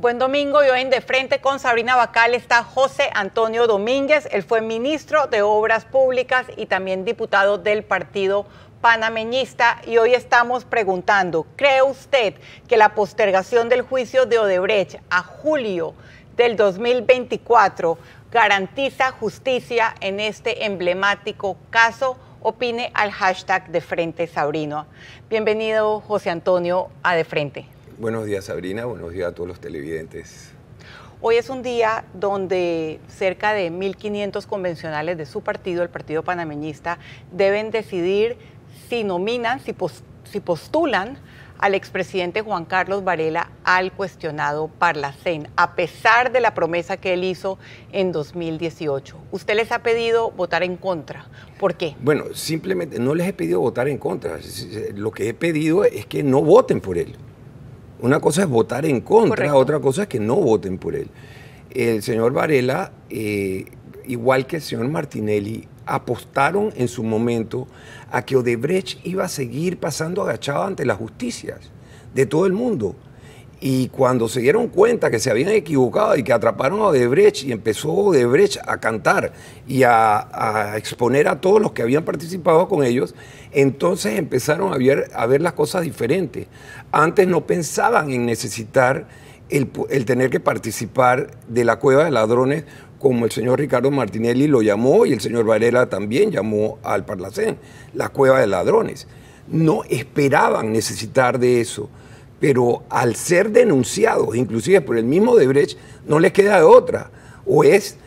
Buen domingo y hoy en De Frente con Sabrina Bacal está José Antonio Domínguez. Él fue ministro de Obras Públicas y también diputado del Partido Panameñista. Y hoy estamos preguntando, ¿cree usted que la postergación del juicio de Odebrecht a julio del 2024 garantiza justicia en este emblemático caso? Opine al hashtag De Frente Sabrino. Bienvenido, José Antonio, a De Frente. Buenos días Sabrina, buenos días a todos los televidentes. Hoy es un día donde cerca de 1.500 convencionales de su partido, el Partido Panameñista, deben decidir si nominan, si, postulan al expresidente Juan Carlos Varela al cuestionado Parlacén, a pesar de la promesa que él hizo en 2018. Usted les ha pedido votar en contra. ¿Por qué? Bueno, simplemente no les he pedido votar en contra. Lo que he pedido es que no voten por él. Una cosa es votar en contra, otra cosa es que no voten por él. El señor Varela, eh, igual que el señor Martinelli, apostaron en su momento a que Odebrecht iba a seguir pasando agachado ante las justicias de todo el mundo. Y cuando se dieron cuenta que se habían equivocado y que atraparon a Odebrecht y empezó Odebrecht a cantar y a, exponer a todos los que habían participado con ellos, entonces empezaron a ver, a ver las cosas diferentes. Antes no pensaban en necesitar el, tener que participar de la cueva de ladrones como el señor Ricardo Martinelli lo llamó y el señor Varela también llamó al Parlacén, la cueva de ladrones. No esperaban necesitar de eso pero al ser denunciados, inclusive por el mismo Debrecht, no les queda de otra. O es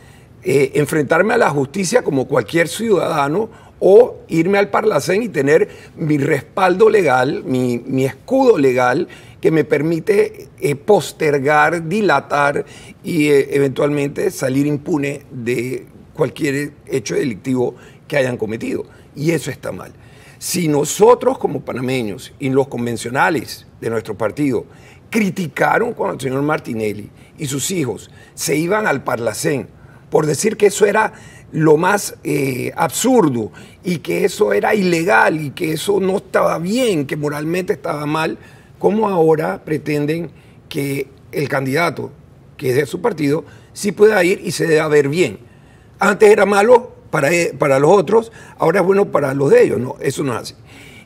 eh, enfrentarme a la justicia como cualquier ciudadano o irme al Parlacén y tener mi respaldo legal, mi, escudo legal que me permite eh, postergar, dilatar y eh, eventualmente salir impune de cualquier hecho delictivo que hayan cometido. Y eso está mal. Si nosotros como panameños y los convencionales de nuestro partido criticaron cuando el señor Martinelli y sus hijos se iban al Parlacén por decir que eso era lo más eh, absurdo y que eso era ilegal y que eso no estaba bien, que moralmente estaba mal, ¿cómo ahora pretenden que el candidato, que es de su partido, sí pueda ir y se deba ver bien? Antes era malo e, para, los otros, ahora es bueno para los de ellos. No, eso no es así.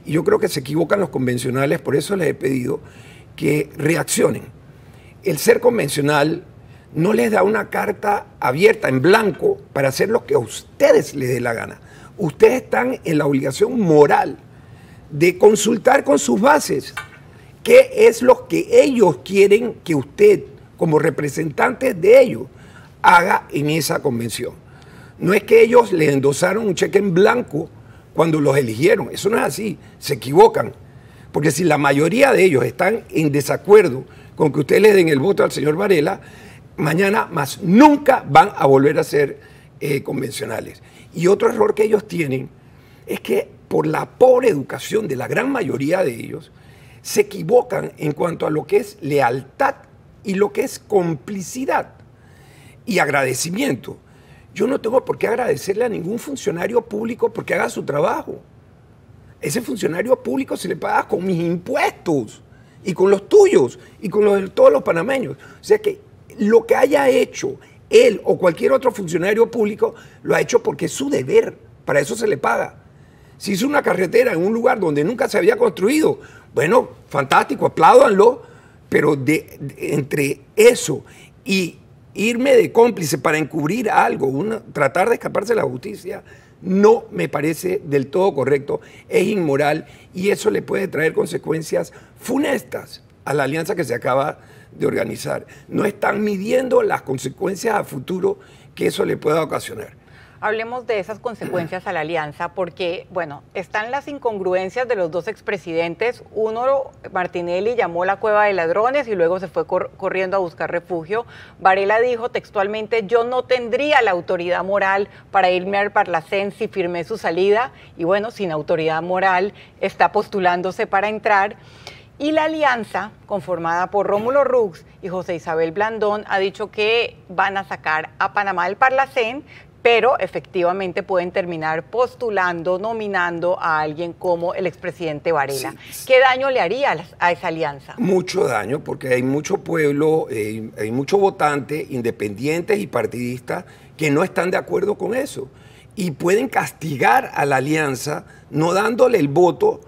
Y yo creo que se equivocan los convencionales, por eso les he pedido que reaccionen. El ser convencional no les da una carta abierta, en blanco, para hacer lo que a ustedes les dé la gana. Ustedes están en la obligación moral de consultar con sus bases qué es lo que ellos quieren que usted, como representante de ellos, haga en esa convención. No es que ellos les endosaron un cheque en blanco cuando los eligieron. Eso no es así. Se equivocan. Porque si la mayoría de ellos están en desacuerdo con que ustedes le den el voto al señor Varela, mañana más nunca van a volver a ser eh, convencionales. Y otro error que ellos tienen es que por la pobre educación de la gran mayoría de ellos, se equivocan en cuanto a lo que es lealtad y lo que es complicidad y agradecimiento. Yo no tengo por qué agradecerle a ningún funcionario público porque haga su trabajo. Ese funcionario público se le paga con mis impuestos y con los tuyos y con los de todos los panameños. O sea que lo que haya hecho él o cualquier otro funcionario público lo ha hecho porque es su deber. Para eso se le paga. Si hizo una carretera en un lugar donde nunca se había construido, bueno, fantástico, apláudanlo, pero entre eso y irme de cómplice para encubrir algo, tratar de escaparse de la justicia, no me parece del todo correcto, es inmoral y eso le puede traer consecuencias funestas a la alianza que se acaba de organizar. No están midiendo las consecuencias a futuro que eso le pueda ocasionar. Hablemos de esas consecuencias a la alianza, porque, bueno, están las incongruencias de los dos expresidentes. Uno, Martinelli, llamó la cueva de ladrones y luego se fue corriendo a buscar refugio. Varela dijo textualmente, yo no tendría la autoridad moral para irme al Parlacén si firmé su salida. Y bueno, sin autoridad moral está postulándose para entrar. Y la alianza, conformada por Rómulo Rux y José Isabel Blandón, ha dicho que van a sacar a Panamá del Parlacén, pero efectivamente pueden terminar postulando, nominando a alguien como el expresidente Varela. ¿Qué daño le haría a esa alianza? Mucho daño, porque hay mucho pueblo, eh, hay muchos votantes independientes y partidistas que no están de acuerdo con eso. Y pueden castigar a la alianza no dándole el voto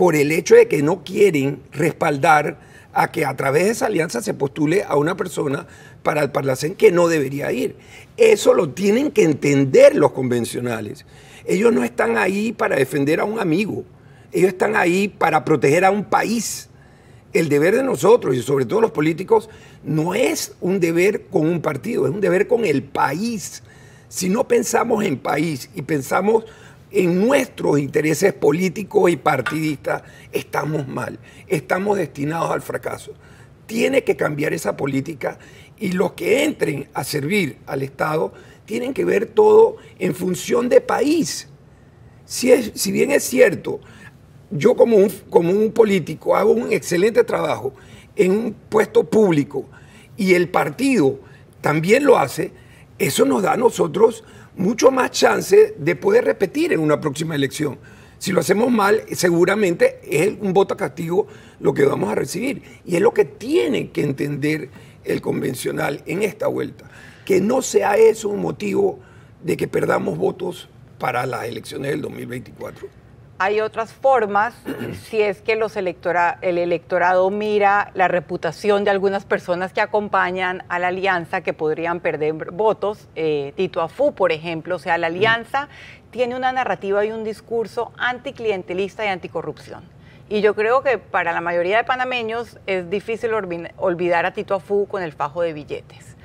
por el hecho de que no quieren respaldar a que a través de esa alianza se postule a una persona para el Parlacén que no debería ir. Eso lo tienen que entender los convencionales. Ellos no están ahí para defender a un amigo, ellos están ahí para proteger a un país. El deber de nosotros y sobre todo los políticos no es un deber con un partido, es un deber con el país. Si no pensamos en país y pensamos en nuestros intereses políticos y partidistas, estamos mal, estamos destinados al fracaso. Tiene que cambiar esa política y los que entren a servir al Estado tienen que ver todo en función de país. Si, es, si bien es cierto, yo como un, como un político hago un excelente trabajo en un puesto público y el partido también lo hace, eso nos da a nosotros mucho más chance de poder repetir en una próxima elección. Si lo hacemos mal, seguramente es un voto a castigo lo que vamos a recibir. Y es lo que tiene que entender el convencional en esta vuelta. Que no sea eso un motivo de que perdamos votos para las elecciones del 2024. Hay otras formas, si es que los electora, el electorado mira la reputación de algunas personas que acompañan a la alianza que podrían perder votos. Eh, Tito Afú, por ejemplo, o sea, la alianza tiene una narrativa y un discurso anticlientelista y anticorrupción y yo creo que para la mayoría de panameños es difícil olvidar a Tito Afú con el fajo de billetes.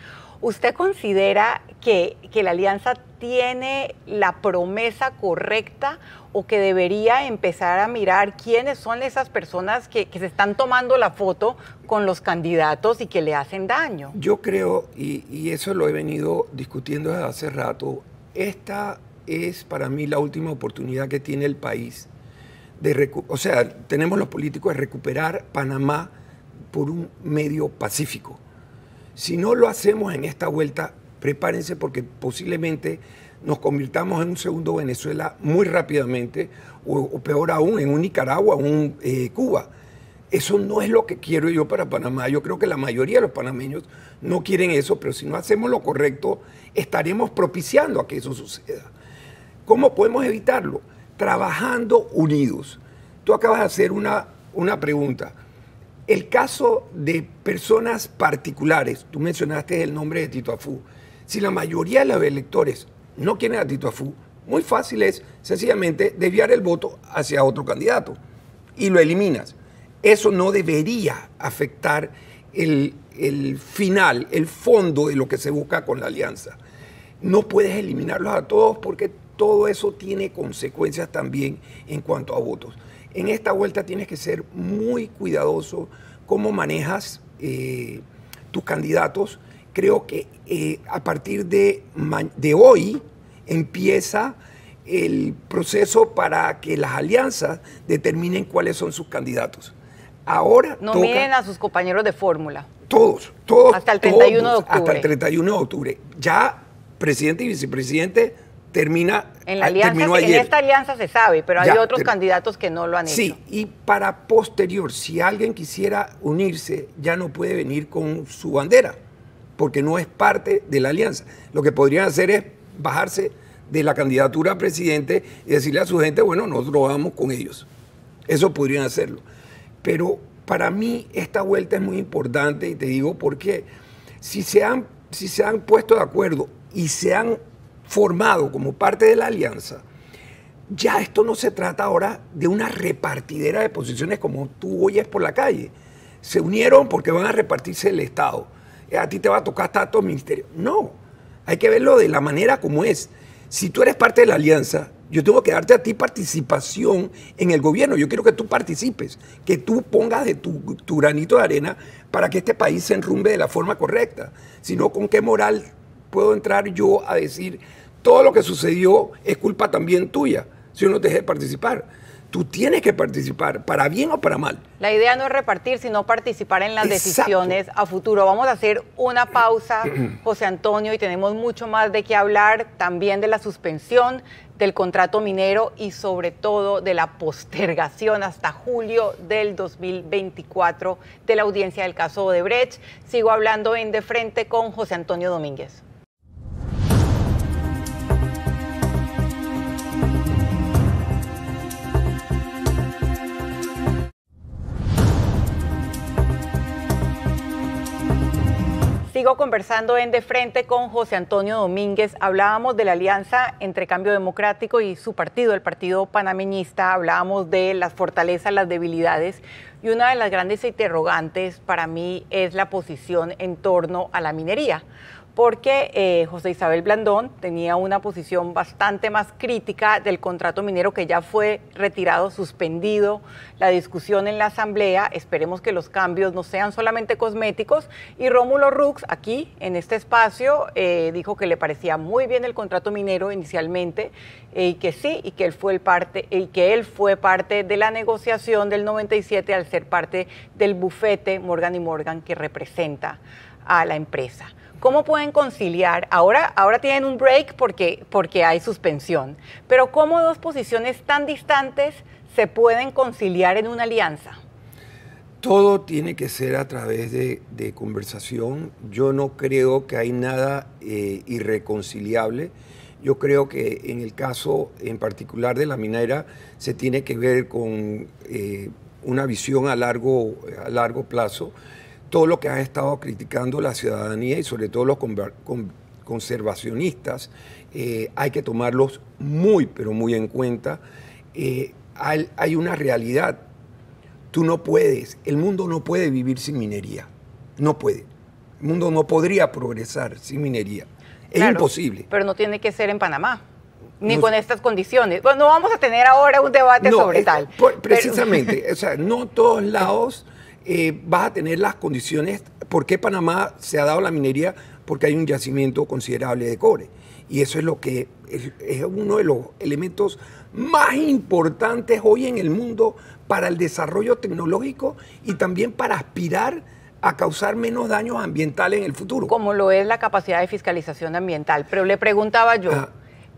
¿Usted considera que, la alianza tiene la promesa correcta o que debería empezar a mirar quiénes son esas personas que, se están tomando la foto con los candidatos y que le hacen daño? Yo creo, y, y eso lo he venido discutiendo desde hace rato, esta es para mí la última oportunidad que tiene el país o sea, tenemos los políticos de recuperar Panamá por un medio pacífico. Si no lo hacemos en esta vuelta, prepárense porque posiblemente nos convirtamos en un segundo Venezuela muy rápidamente, o, peor aún, en un Nicaragua un eh, Cuba. Eso no es lo que quiero yo para Panamá. Yo creo que la mayoría de los panameños no quieren eso, pero si no hacemos lo correcto, estaremos propiciando a que eso suceda. ¿Cómo podemos evitarlo? trabajando unidos. Tú acabas de hacer una, una pregunta. El caso de personas particulares, tú mencionaste el nombre de Tito Afú. Si la mayoría de los electores no quieren a Tito muy fácil es sencillamente desviar el voto hacia otro candidato y lo eliminas. Eso no debería afectar el, el final, el fondo de lo que se busca con la alianza. No puedes eliminarlos a todos porque todo eso tiene consecuencias también en cuanto a votos. En esta vuelta tienes que ser muy cuidadoso cómo manejas eh, tus candidatos. Creo que eh, a partir de, de hoy empieza el proceso para que las alianzas determinen cuáles son sus candidatos. Ahora. No miren a sus compañeros de fórmula. Todos, todos. Hasta el 31 de octubre. Hasta el 31 de octubre. Ya presidente y vicepresidente termina en, la alianza, en esta alianza se sabe, pero hay otros candidatos que no lo han hecho. Sí, y para posterior, si alguien quisiera unirse, ya no puede venir con su bandera, porque no es parte de la alianza. Lo que podrían hacer es bajarse de la candidatura a presidente y decirle a su gente, bueno, nosotros vamos con ellos. Eso podrían hacerlo. Pero para mí esta vuelta es muy importante y te digo porque si se han, si se han puesto de acuerdo y se han formado como parte de la alianza, ya esto no se trata ahora de una repartidera de posiciones como tú oyes por la calle. Se unieron porque van a repartirse el Estado. Eh, a ti te va a tocar tantos ministerios. No, hay que verlo de la manera como es. Si tú eres parte de la alianza, yo tengo que darte a ti participación en el gobierno. Yo quiero que tú participes, que tú pongas de tu, tu granito de arena para que este país se enrumbe de la forma correcta. Si no, ¿con qué moral puedo entrar yo a decir todo lo que sucedió es culpa también tuya si uno te deja de participar. Tú tienes que participar, para bien o para mal. La idea no es repartir, sino participar en las decisiones a futuro. Vamos a hacer una pausa, José Antonio, y tenemos mucho más de qué hablar, también de la suspensión del contrato minero y sobre todo de la postergación hasta julio del 2024 de la audiencia del caso Odebrecht. Sigo hablando en De Frente con José Antonio Domínguez. Sigo conversando en De Frente con José Antonio Domínguez. Hablábamos de la alianza entre Cambio Democrático y su partido, el Partido Panameñista. Hablábamos de las fortalezas, las debilidades. Y una de las grandes interrogantes para mí es la posición en torno a la minería porque eh, José Isabel Blandón tenía una posición bastante más crítica del contrato minero que ya fue retirado, suspendido, la discusión en la Asamblea, esperemos que los cambios no sean solamente cosméticos, y Rómulo Rux aquí en este espacio eh, dijo que le parecía muy bien el contrato minero inicialmente eh, y que sí, y que él fue el parte, y que él fue parte de la negociación del 97 al ser parte del bufete Morgan y Morgan que representa a la empresa. ¿Cómo pueden conciliar? Ahora, ahora tienen un break porque, porque hay suspensión, pero ¿cómo dos posiciones tan distantes se pueden conciliar en una alianza? Todo tiene que ser a través de, conversación. Yo no creo que hay nada eh, irreconciliable. Yo creo que en el caso en particular de la minera se tiene que ver con eh, una visión a largo, a largo plazo todo lo que ha estado criticando la ciudadanía y sobre todo los conservacionistas, eh, hay que tomarlos muy, pero muy en cuenta. Eh, hay, una realidad. Tú no puedes, el mundo no puede vivir sin minería. No puede. El mundo no podría progresar sin minería. Es imposible. Pero no tiene que ser en Panamá ni con estas condiciones. Bueno, no vamos a tener ahora un debate sobre tal. precisamente, o sea, no todos lados eh, vas a tener las condiciones. ¿Por qué Panamá se ha dado la minería? Porque hay un yacimiento considerable de cobre. Y eso es lo que es, uno de los elementos más importantes hoy en el mundo para el desarrollo tecnológico y también para aspirar a causar menos daños ambientales en el futuro. Como lo es la capacidad de fiscalización ambiental. Pero le preguntaba yo, ah.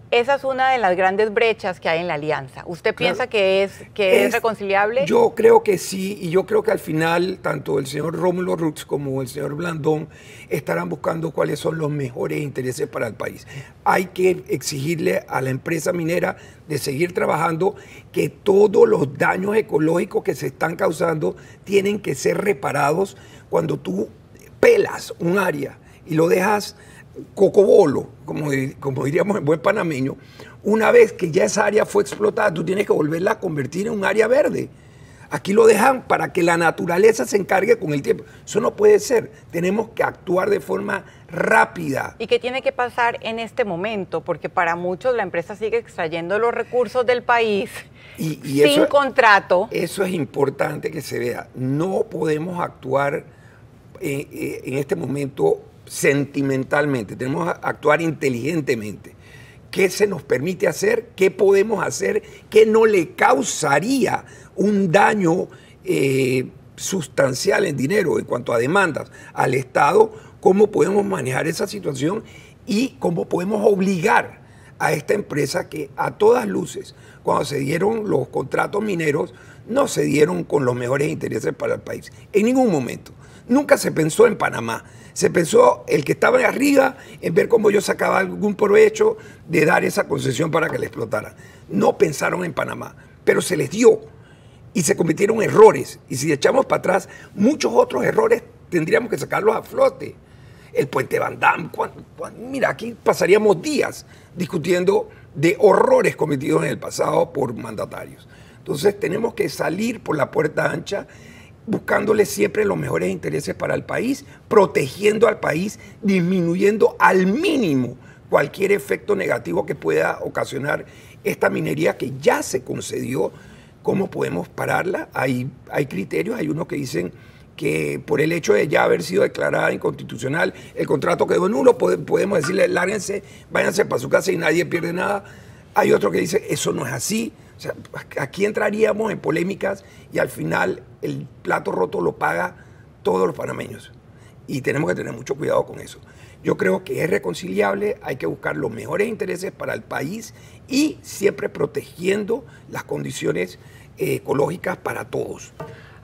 Esa es una de las grandes brechas que hay en la alianza. ¿Usted piensa que, es, que es, reconciliable? Yo creo que sí, y yo creo que al final tanto el señor Rómulo Rux como el señor Blandón estarán buscando cuáles son los mejores intereses para el país. Hay que exigirle a la empresa minera de seguir trabajando, que todos los daños ecológicos que se están causando tienen que ser reparados cuando tú pelas un área y lo dejas cocobolo, como, como diríamos en buen panameño, una vez que ya esa área fue explotada, tú tienes que volverla a convertir en un área verde. Aquí lo dejan para que la naturaleza se encargue con el tiempo. Eso no puede ser. Tenemos que actuar de forma rápida. ¿Y qué tiene que pasar en este momento? Porque para muchos la empresa sigue extrayendo los recursos del país sin contrato. Eso es importante que se vea. No podemos actuar eh, eh, en este momento sentimentalmente, tenemos que actuar inteligentemente. ¿Qué se nos permite hacer? ¿Qué podemos hacer? ¿Qué no le causaría un daño eh, sustancial en dinero en cuanto a demandas al Estado? ¿Cómo podemos manejar esa situación? Y cómo podemos obligar a esta empresa que a todas luces, cuando se dieron los contratos mineros, no se dieron con los mejores intereses para el país. En ningún momento. Nunca se pensó en Panamá. Se pensó el que estaba arriba en ver cómo yo sacaba algún provecho de dar esa concesión para que le explotara. No pensaron en Panamá, pero se les dio y se cometieron errores. Y si echamos para atrás, muchos otros errores tendríamos que sacarlos a flote. El puente Van Damme, mira, aquí pasaríamos días discutiendo de horrores cometidos en el pasado por mandatarios. Entonces tenemos que salir por la puerta ancha buscándole siempre los mejores intereses para el país, protegiendo al país, disminuyendo al mínimo cualquier efecto negativo que pueda ocasionar esta minería que ya se concedió. ¿Cómo podemos pararla? Hay, hay criterios, hay unos que dicen que por el hecho de ya haber sido declarada inconstitucional, el contrato quedó nulo, podemos decirle, lárguense, váyanse para su casa y nadie pierde nada. Hay otro que dice, eso no es así, aquí entraríamos en polémicas y al final el plato roto lo paga todos los panameños. Y tenemos que tener mucho cuidado con eso. Yo creo que es reconciliable, hay que buscar los mejores intereses para el país y siempre protegiendo las condiciones eh, ecológicas para todos.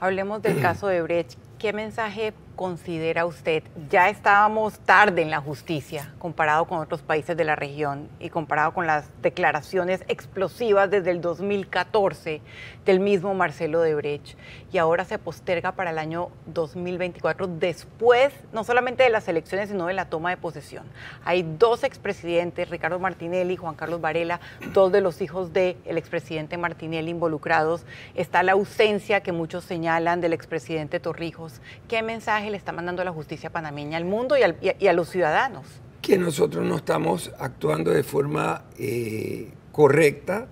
Hablemos del caso de Brecht. ¿Qué mensaje considera usted? Ya estábamos tarde en la justicia comparado con otros países de la región y comparado con las declaraciones explosivas desde el 2014 del mismo Marcelo Debrecht. Y ahora se posterga para el año 2024 después no solamente de las elecciones, sino de la toma de posesión. Hay dos expresidentes, Ricardo Martinelli y Juan Carlos Varela, dos de los hijos del expresidente Martinelli involucrados. Está la ausencia que muchos señalan del expresidente Torrijos. ¿Qué mensaje le está mandando la justicia panameña al mundo y, a, los ciudadanos? Que nosotros no estamos actuando de forma eh, correcta.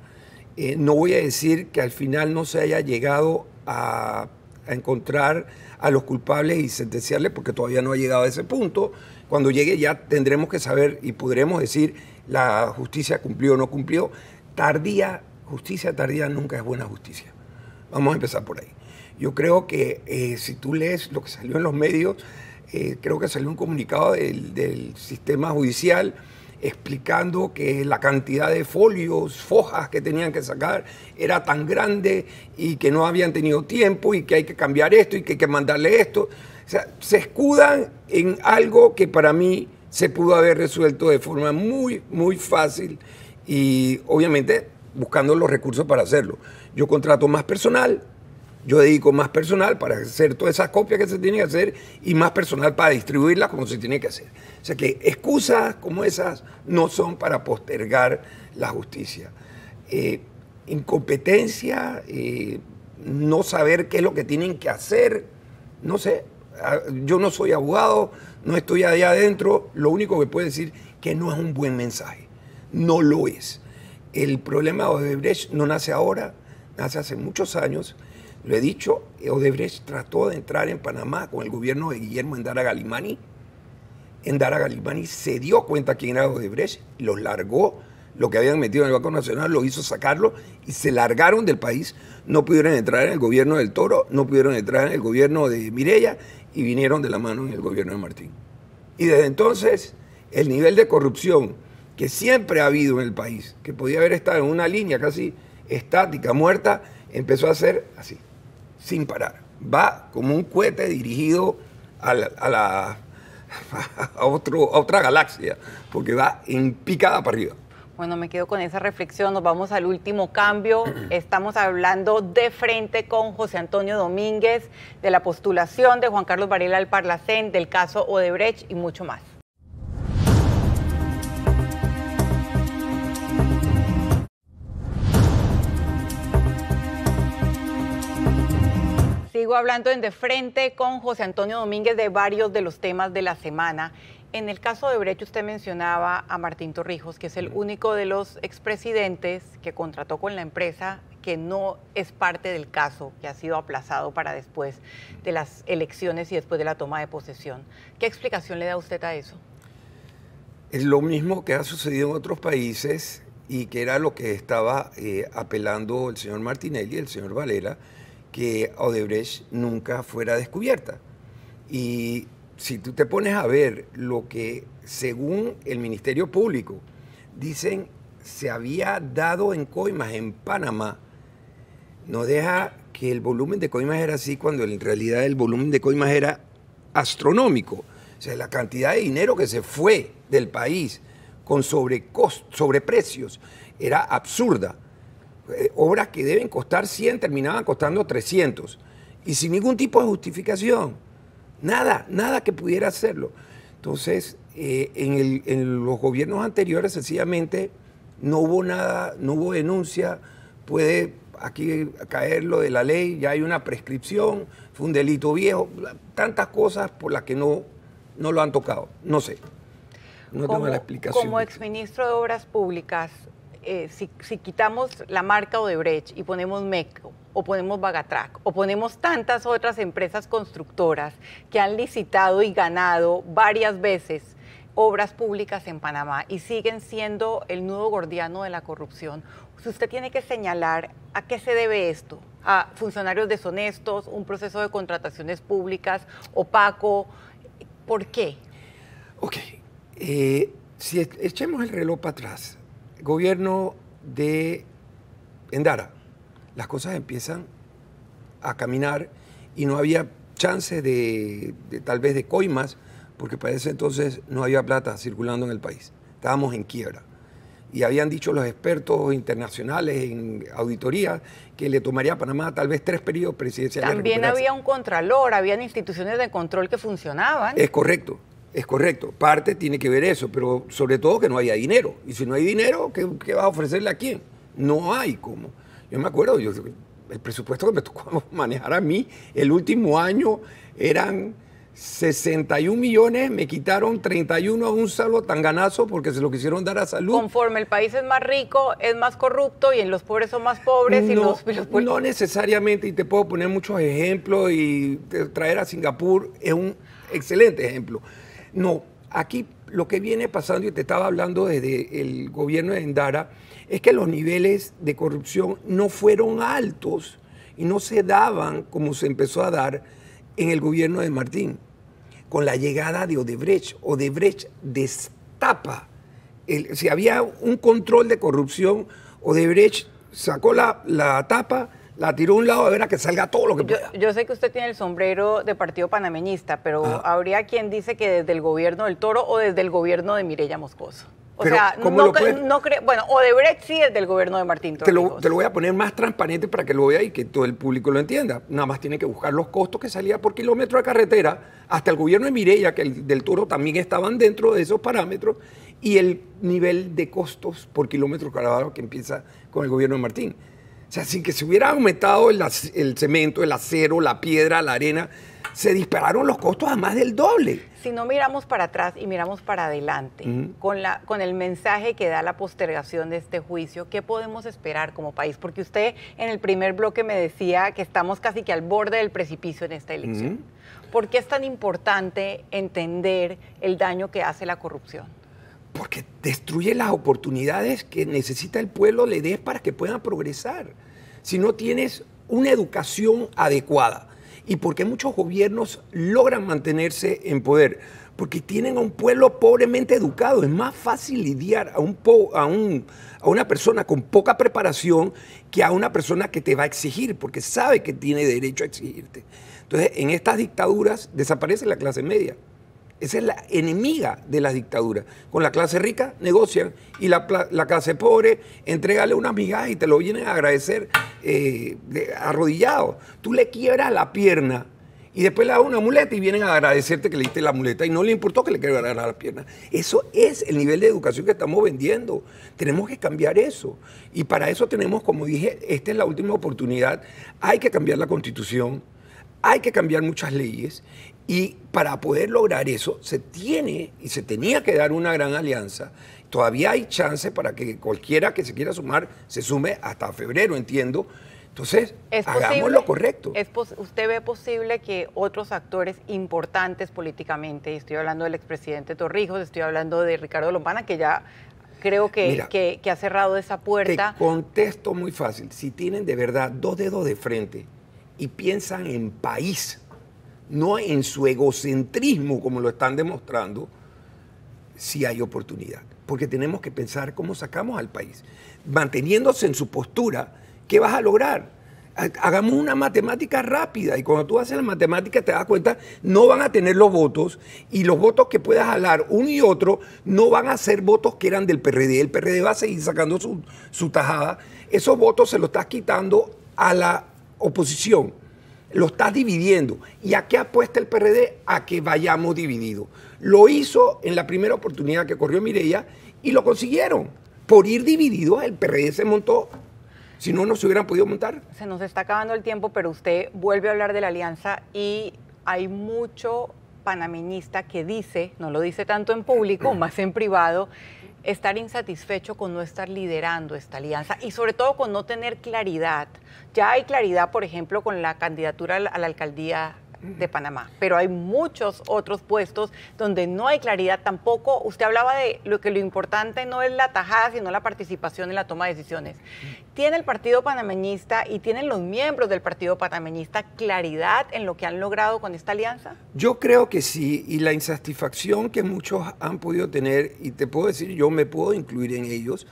Eh, no voy a decir que al final no se haya llegado a, a encontrar a los culpables y sentenciarles porque todavía no ha llegado a ese punto. Cuando llegue ya tendremos que saber y podremos decir la justicia cumplió o no cumplió. Tardía, justicia tardía nunca es buena justicia. Vamos a empezar por ahí. Yo creo que eh, si tú lees lo que salió en los medios, eh, creo que salió un comunicado del, sistema judicial explicando que la cantidad de folios, fojas que tenían que sacar era tan grande y que no habían tenido tiempo y que hay que cambiar esto y que hay que mandarle esto. O sea, se escudan en algo que para mí se pudo haber resuelto de forma muy, muy fácil y obviamente buscando los recursos para hacerlo. Yo contrato más personal, yo dedico más personal para hacer todas esas copias que se tienen que hacer y más personal para distribuirlas como se tiene que hacer. O sea que excusas como esas no son para postergar la justicia. Eh, incompetencia, eh, no saber qué es lo que tienen que hacer, no sé, yo no soy abogado, no estoy allá adentro, lo único que puedo decir que no es un buen mensaje, no lo es. El problema de Odebrecht no nace ahora, nace hace muchos años lo he dicho, Odebrecht trató de entrar en Panamá con el gobierno de Guillermo Endara Galimani. Endara Galimani se dio cuenta quién era Odebrecht, los largó, lo que habían metido en el Banco Nacional lo hizo sacarlo y se largaron del país. No pudieron entrar en el gobierno del Toro, no pudieron entrar en el gobierno de Mirella y vinieron de la mano en el gobierno de Martín. Y desde entonces, el nivel de corrupción que siempre ha habido en el país, que podía haber estado en una línea casi estática, muerta, empezó a ser así sin parar. Va como un cohete dirigido a, la, a, otro, a otra galaxia, porque va en picada para arriba. Bueno, me quedo con esa reflexión. Nos vamos al último cambio. Estamos hablando de frente con José Antonio Domínguez, de la postulación de Juan Carlos Varela al Parlacén, del caso Odebrecht y mucho más. Hablando en De Frente con José Antonio Domínguez de varios de los temas de la semana. En el caso de Brecht, usted mencionaba a Martín Torrijos, que es el único de los expresidentes que contrató con la empresa que no es parte del caso, que ha sido aplazado para después de las elecciones y después de la toma de posesión. ¿Qué explicación le da usted a eso? Es lo mismo que ha sucedido en otros países y que era lo que estaba eh, apelando el señor Martinelli, el señor Valera, que Odebrecht nunca fuera descubierta. Y si tú te pones a ver lo que, según el Ministerio Público, dicen se había dado en coimas en Panamá, no deja que el volumen de coimas era así cuando en realidad el volumen de coimas era astronómico. O sea, la cantidad de dinero que se fue del país con sobreprecios era absurda. Eh, obras que deben costar 100 terminaban costando 300 y sin ningún tipo de justificación. Nada, nada que pudiera hacerlo. Entonces, eh, en, los gobiernos anteriores sencillamente no hubo nada, no hubo denuncia, puede aquí caer lo de la ley, ya hay una prescripción, fue un delito viejo, tantas cosas por las que no, no lo han tocado. No sé. No tengo la explicación. Como exministro de Obras Públicas, eh, si, quitamos la marca Odebrecht y ponemos MECO o ponemos Bagatrac o ponemos tantas otras empresas constructoras que han licitado y ganado varias veces obras públicas en Panamá y siguen siendo el nudo gordiano de la corrupción. Si usted tiene que señalar a qué se debe esto, a funcionarios deshonestos, un proceso de contrataciones públicas opaco, ¿por qué? Ok, eh, si echemos el reloj para atrás, gobierno de Endara, las cosas empiezan a caminar y no había chance de, tal vez de coimas, porque para ese entonces no había plata circulando en el país. Estábamos en quiebra. Y habían dicho los expertos internacionales en auditoría que le tomaría a Panamá tal vez tres periodos presidenciales. También había un contralor, habían instituciones de control que funcionaban. Es correcto, es correcto. Parte tiene que ver eso, pero sobre todo que no haya dinero. Y si no hay dinero, ¿qué, qué vas a ofrecerle a quién? No hay cómo. Yo me acuerdo, yo, el presupuesto que me tocó manejar a mí el último año eran 61 millones, me quitaron 31 a un solo tanganazo porque se lo quisieron dar a salud. Conforme el país es más rico, es más corrupto y en los pobres son más pobres. y los, no necesariamente, y te puedo poner muchos ejemplos y traer a Singapur es un excelente ejemplo. No, aquí lo que viene pasando, y te estaba hablando desde el gobierno de Endara, es que los niveles de corrupción no fueron altos y no se daban como se empezó a dar en el gobierno de Martín. Con la llegada de Odebrecht, Odebrecht destapa, si había un control de corrupción, Odebrecht sacó la, la tapa, la tiró a un lado a ver a que salga todo lo que pueda. Yo, sé que usted tiene el sombrero de partido panameñista, pero habría quien dice que desde el gobierno del Toro o desde el gobierno de Mireya Moscoso. O sea, no, no creo, bueno, Odebrecht sí es del gobierno de Martín te lo, te lo, voy a poner más transparente para que lo vea y que todo el público lo entienda. Nada más tiene que buscar los costos que salía por kilómetro de carretera hasta el gobierno de Mireya, que el del Toro también estaban dentro de esos parámetros, y el nivel de costos por kilómetro cuadrado que empieza con el gobierno de Martín. O sea, sin que se hubiera aumentado el, el cemento, el acero, la piedra, la arena, se dispararon los costos a más del doble. Si no miramos para atrás y miramos para adelante, con, la, con el mensaje que da la postergación de este juicio, ¿qué podemos esperar como país? Porque usted en el primer bloque me decía que estamos casi que al borde del precipicio en esta elección. ¿Por qué es tan importante entender el daño que hace la corrupción? Porque destruye las oportunidades que necesita el pueblo, le des para que puedan progresar. Si no tienes una educación adecuada, y por qué muchos gobiernos logran mantenerse en poder. Porque tienen a un pueblo pobremente educado. Es más fácil lidiar a, un a, un, a una persona con poca preparación que a una persona que te va a exigir, porque sabe que tiene derecho a exigirte. Entonces, en estas dictaduras desaparece la clase media. Esa es la enemiga de las dictaduras. Con la clase rica negocian y la, clase pobre entrégale una migaja y te lo vienen a agradecer eh, arrodillado. Tú le quiebras la pierna y después le das una muleta y vienen a agradecerte que le diste la muleta y no le importó que le quebrara la pierna. Eso es el nivel de educación que estamos vendiendo. Tenemos que cambiar eso. Y para eso tenemos, como dije, esta es la última oportunidad. Hay que cambiar la constitución, hay que cambiar muchas leyes y para poder lograr eso se tiene y se tenía que dar una gran alianza. Todavía hay chance para que cualquiera que se quiera sumar se sume hasta febrero, entiendo. Entonces, hagamos lo correcto. ¿Usted ve posible que otros actores importantes políticamente, estoy hablando del expresidente Torrijos, estoy hablando de Ricardo Lombana, que ya creo que, que ha cerrado esa puerta? Te contesto muy fácil. Si tienen de verdad dos dedos de frente y piensan en país, no en su egocentrismo como lo están demostrando, sí hay oportunidad. Porque tenemos que pensar cómo sacamos al país. Manteniéndose en su postura, ¿qué vas a lograr? Hagamos una matemática rápida y cuando tú haces la matemática te das cuenta, no van a tener los votos y los votos que puedas jalar uno y otro no van a ser votos que eran del PRD. El PRD va a seguir sacando su, su tajada. Esos votos se los estás quitando a la oposición lo estás dividiendo. ¿Y a qué apuesta el PRD? A que vayamos divididos. Lo hizo en la primera oportunidad que corrió Mireya y lo consiguieron. Por ir divididos, el PRD se montó. Si no, no se hubieran podido montar. Se nos está acabando el tiempo, pero usted vuelve a hablar de la alianza y hay mucho panameñista que dice, no lo dice tanto en público, más en privado, estar insatisfecho con no estar liderando esta alianza y sobre todo con no tener claridad. Ya hay claridad, por ejemplo, con la candidatura a la alcaldía de Panamá, pero hay muchos otros puestos donde no hay claridad tampoco. Usted hablaba de lo que lo importante no es la tajada, sino la participación en la toma de decisiones. ¿Tiene el Partido Panameñista y tienen los miembros del Partido Panameñista claridad en lo que han logrado con esta alianza? Yo creo que sí, y la insatisfacción que muchos han podido tener, y te puedo decir, yo me puedo incluir en ellos,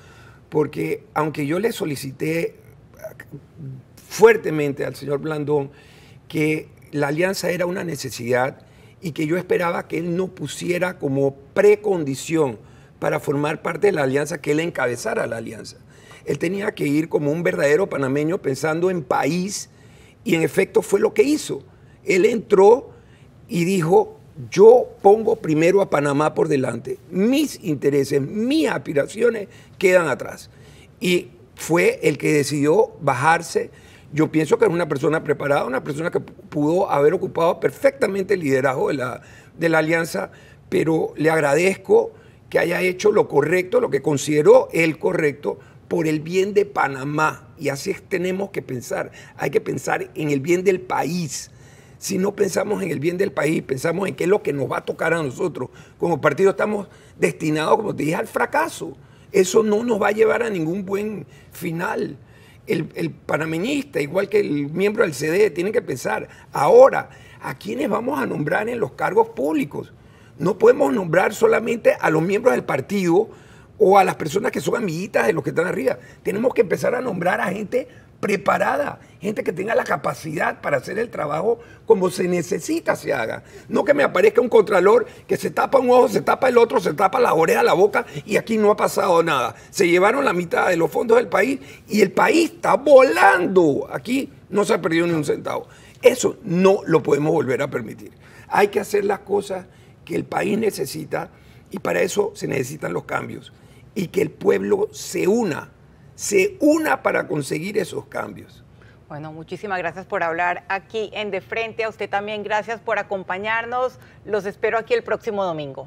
porque aunque yo le solicité fuertemente al señor Blandón que la alianza era una necesidad y que yo esperaba que él no pusiera como precondición para formar parte de la alianza que él encabezara la alianza. Él tenía que ir como un verdadero panameño pensando en país y en efecto fue lo que hizo. Él entró y dijo, yo pongo primero a Panamá por delante, mis intereses, mis aspiraciones quedan atrás. Y fue el que decidió bajarse yo pienso que es una persona preparada, una persona que pudo haber ocupado perfectamente el liderazgo de la, de la alianza, pero le agradezco que haya hecho lo correcto, lo que consideró él correcto, por el bien de Panamá. Y así tenemos que pensar. Hay que pensar en el bien del país. Si no pensamos en el bien del país, pensamos en qué es lo que nos va a tocar a nosotros. Como partido estamos destinados, como te dije, al fracaso. Eso no nos va a llevar a ningún buen final el, panameñista, igual que el miembro del CD, tiene que pensar ahora a quiénes vamos a nombrar en los cargos públicos. No podemos nombrar solamente a los miembros del partido o a las personas que son amiguitas de los que están arriba. Tenemos que empezar a nombrar a gente preparada, gente que tenga la capacidad para hacer el trabajo como se necesita se haga. No que me aparezca un contralor que se tapa un ojo, se tapa el otro, se tapa la oreja, la boca y aquí no ha pasado nada. Se llevaron la mitad de los fondos del país y el país está volando. Aquí no se ha perdido ni un centavo. Eso no lo podemos volver a permitir. Hay que hacer las cosas que el país necesita y para eso se necesitan los cambios y que el pueblo se una se una para conseguir esos cambios. Bueno, muchísimas gracias por hablar aquí en De Frente. A usted también gracias por acompañarnos. Los espero aquí el próximo domingo.